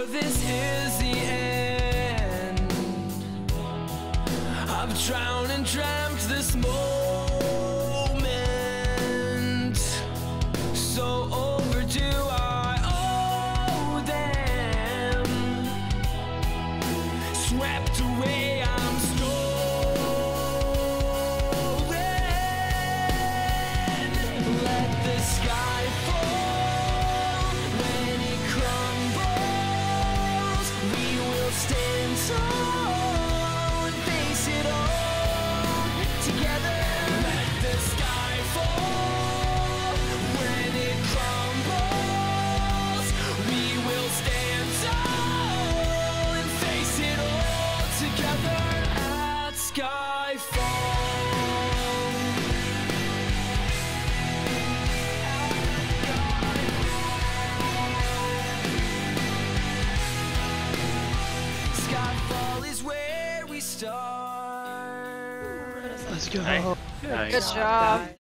sure this is the end. I've drowned and dreamt this moment. So overdue I owe them. Swept away is where we start. Let's go. Good, Good job. job.